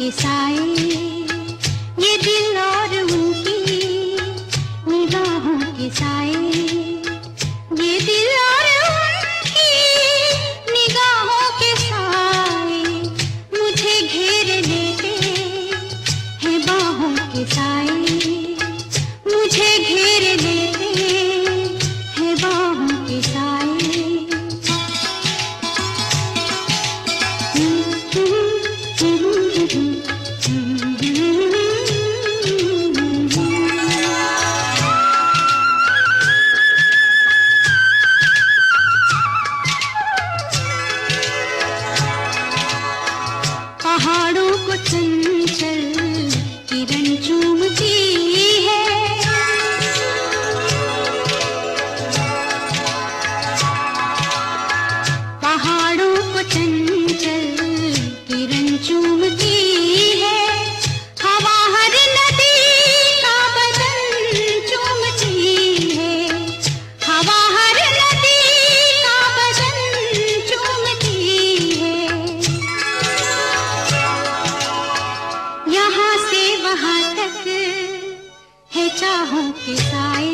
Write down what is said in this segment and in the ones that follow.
के साए। ये दिल और उनकी निगाहों के साए। ये दिल और उनकी निगाहों के साए। मुझे घेर लेते हैं बाहों के साए। Mm-hmm. चाहों के साए।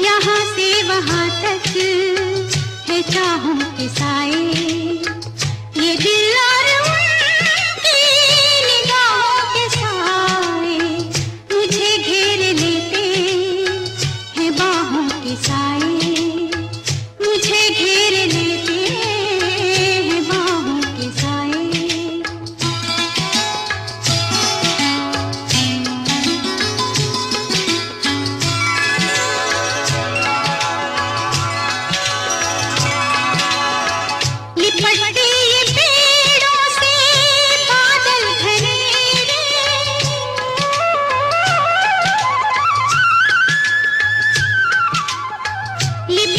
यहाँ से वहाँ तक है चाहों के साए।